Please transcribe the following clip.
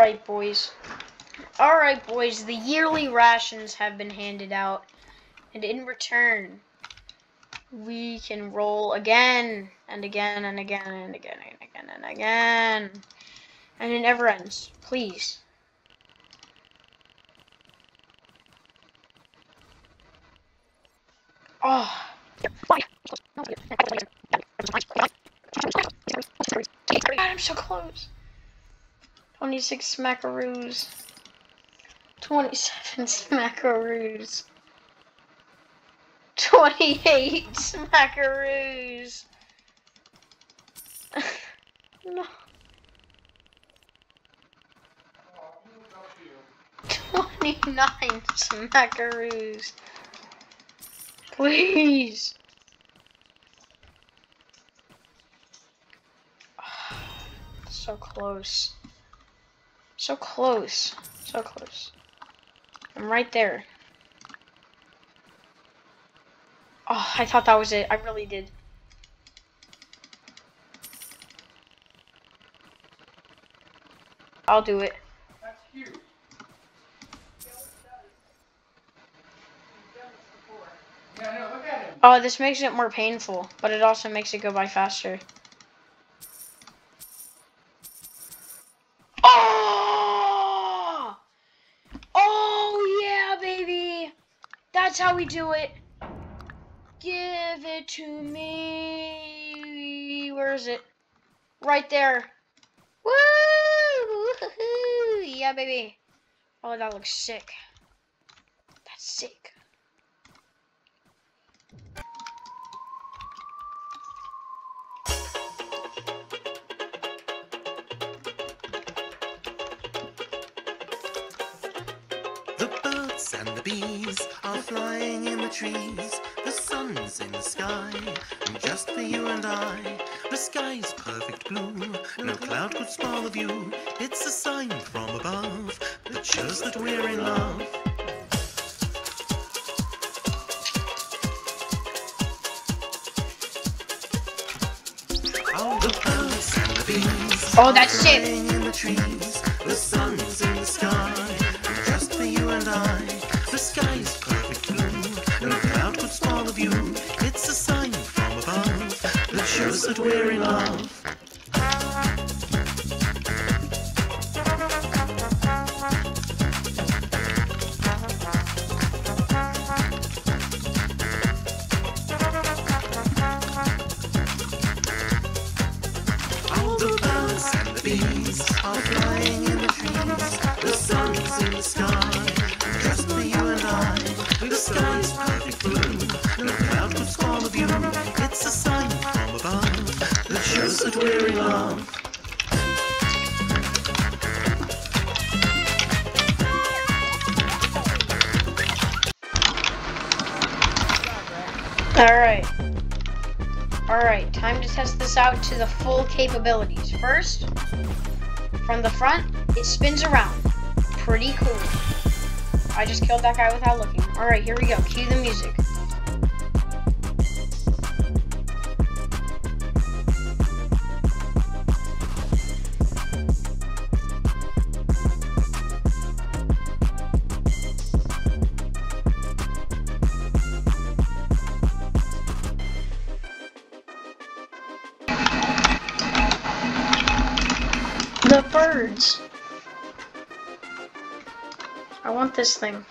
Alright, boys. Alright, boys. The yearly rations have been handed out. And in return, we can roll again and again and again and again and again and again. And it never ends. Please. Oh. God, I'm so close. 26 smackaroos. 27 smackaroos. 28 smackaroos. no. 29 smackaroos. Please. So close. So close. So close. I'm right there. Oh, I thought that was it. I really did. I'll do it. That's huge. Yeah, no, look at him. Oh, this makes it more painful, but it also makes it go by faster. That's how we do it. Give it to me. Where is it? Right there. Woo! Yeah, baby. Oh, that looks sick. That's sick. Birds and the bees are flying in the trees. The sun's in the sky, and just for you and I. The sky's perfect blue, no cloud could spoil the view. It's a sign from above that shows that we're in love. Oh, the birds shows that we're in love. All the and the that shows that we're love. Alright. Alright, time to test this out to the full capabilities. First, from the front, it spins around. Pretty cool. I just killed that guy without looking. Alright, here we go. Cue the music. The birds. I want this thing.